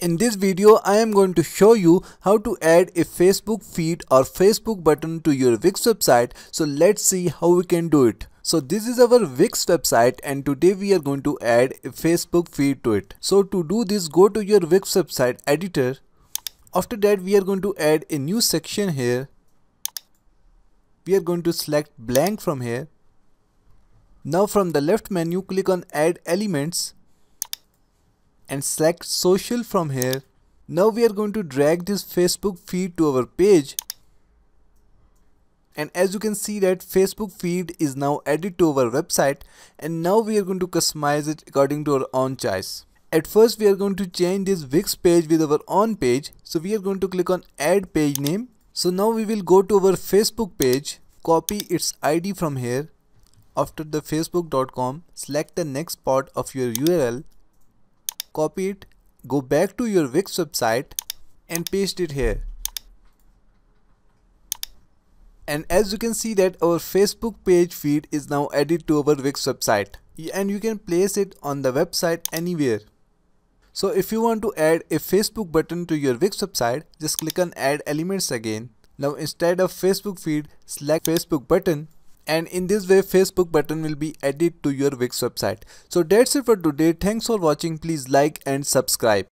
In this video, I am going to show you how to add a Facebook feed or Facebook button to your Wix website. So let's see how we can do it. So this is our Wix website and today we are going to add a Facebook feed to it. So to do this, go to your Wix website editor. After that, we are going to add a new section here. We are going to select blank from here. Now from the left menu, click on add elements and select social from here. Now we are going to drag this Facebook feed to our page and as you can see that Facebook feed is now added to our website and now we are going to customize it according to our own choice. At first we are going to change this Wix page with our own page so we are going to click on add page name. So now we will go to our Facebook page, copy its ID from here. After the facebook.com, select the next part of your URL copy it, go back to your Wix website and paste it here. And as you can see that our Facebook page feed is now added to our Wix website and you can place it on the website anywhere. So if you want to add a Facebook button to your Wix website, just click on add elements again. Now instead of Facebook feed, select Facebook button and in this way Facebook button will be added to your Wix website. So that's it for today. Thanks for watching. Please like and subscribe.